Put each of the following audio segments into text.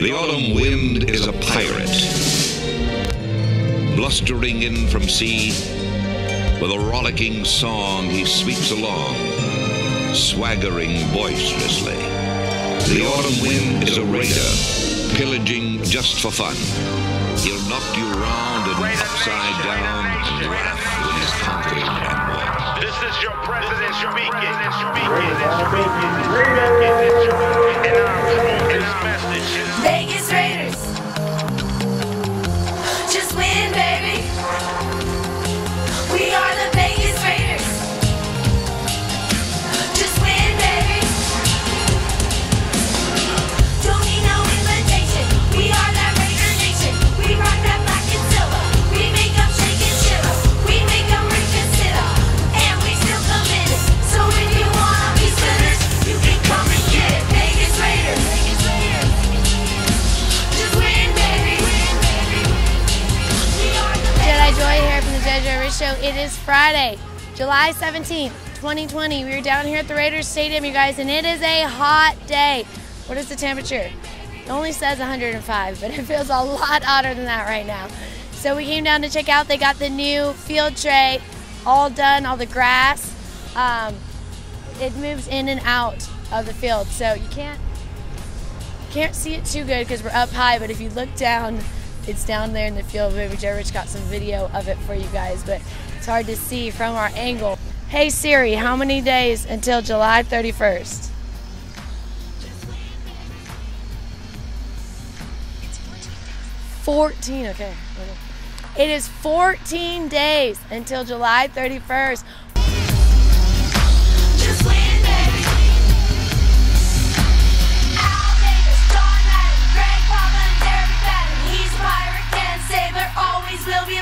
The autumn wind is a pirate, blustering in from sea. With a rollicking song, he sweeps along, swaggering boisterously. The autumn wind is a raider, pillaging just for fun. He'll knock you round and upside down and laugh is your president speaking. This. This your president speaking. This your president speaking. And I approve this message. Vegas Raiders. Show. It is Friday, July 17th, 2020. We're down here at the Raiders Stadium, you guys, and it is a hot day. What is the temperature? It only says 105, but it feels a lot hotter than that right now. So we came down to check out. They got the new field tray all done, all the grass. Um, it moves in and out of the field, so you can't can't see it too good because we're up high, but if you look down, it's down there in the field. Maybe Jedi Rich got some video of it for you guys, but it's hard to see from our angle. Hey Siri, how many days until July 31st? Fourteen. Okay. It is 14 days until July 31st. Will be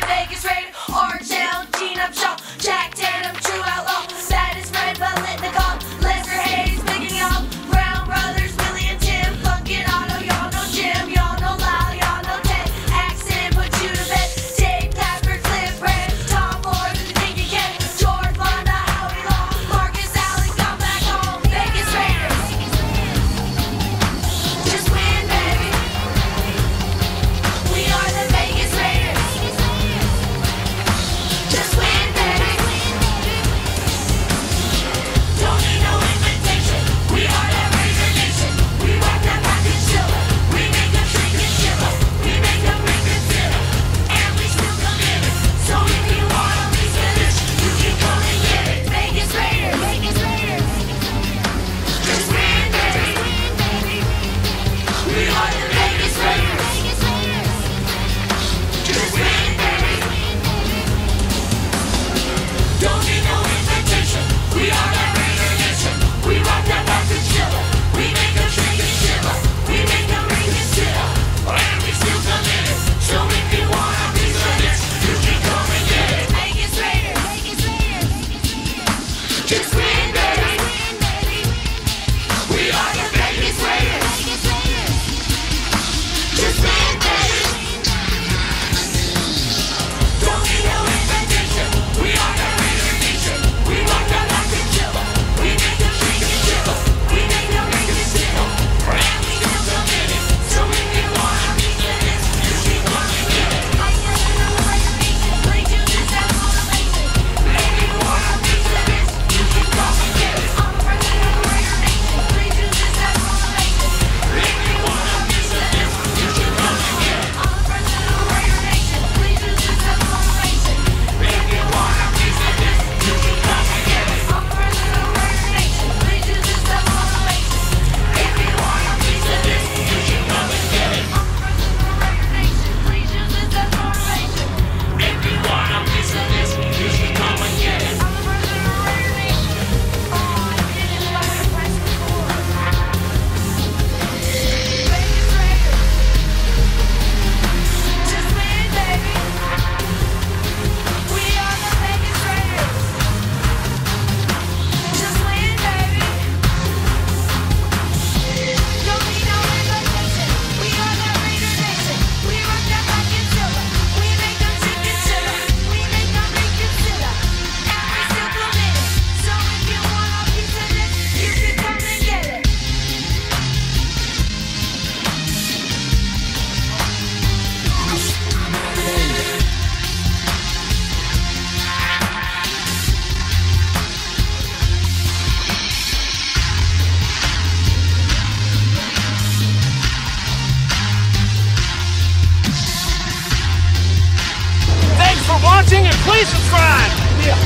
for watching and please subscribe. Yeah.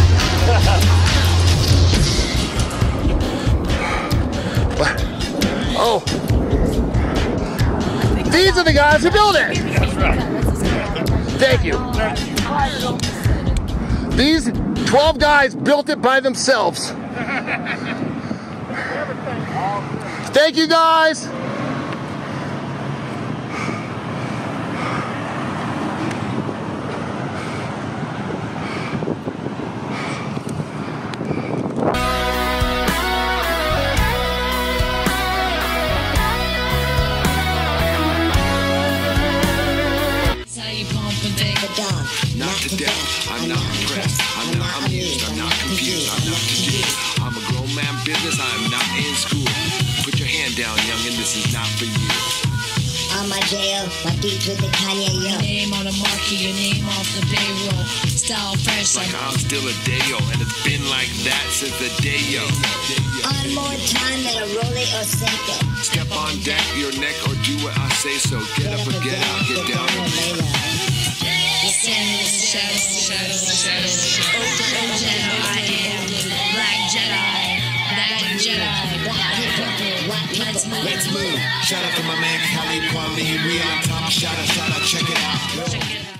what? Oh. These are the guys who build it. Thank you. Thank you. These 12 guys built it by themselves. Thank you guys. My beats with the Kanye yo. Name on the market, your name off the payroll. Style fresh Like like I'm still a Dayo, and it's been like that since the Dayo. On more time than a Rolly or Seiko. Step on deck, your neck, or do what I say so. Get up or get out, get down. shadow, shadow, shadow, shadow. Old Jedi, I am Black Jedi, Black Jedi. Let's move. Let's move. Shout out to my man Talib Kweli. We on top. Shout out, shout out. Check it out. Check it out.